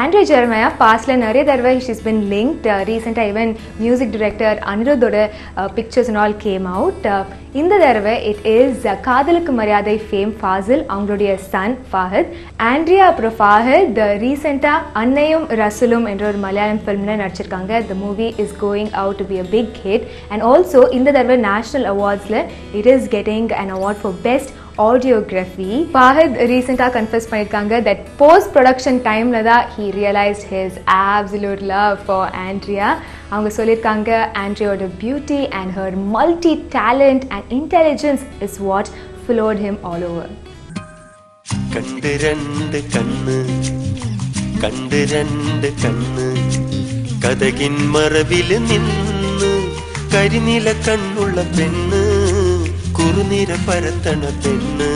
Andrea Jeremiah பாஸ்டில் நிறைய தடவை ஷிஸ் பின் லிங்க்ட் ரீசெண்டாக even music director அனிருத்தோட pictures and all came out இந்த தடவை இட் இஸ் காதலுக்கு மரியாதை ஃபேம் ஃபாசில் அவங்களுடைய சன் ஃபாஹத் ஆண்ட்ரியா அப்புறம் ஃபாஹத் ரீசெண்டாக அன்னையும் ரசலும் என்ற ஒரு மலையாளம் ஃபிலிமில் நடிச்சிருக்காங்க. The movie is going out to be a big hit and also இந்த தடவை நேஷனல் அவார்ட்ஸில் it is getting an award for best audiography Fahadh ரீசெண்டாக கன்ஃபர்ஸ் பண்ணியிருக்காங்க தட் போஸ்ட் ப்ரொடக்ஷன் டைமில் தான் he realised his absolute love for Andrea அவங்க சொல்லியிருக்காங்க ஆண்ட்ரியோட beauty and her multi talent and intelligence is what ஃபிலோட் him all over கண்டு ரெண்டு கண்ணு കണ്ട് രണ്ട് കണ്ണ് കഥകിൻ മറവില് നിന്ന് കരിനില കണ്ണുള്ള പെണ്ണ് കുറുനിര പരത്തണ പെണ്ണ്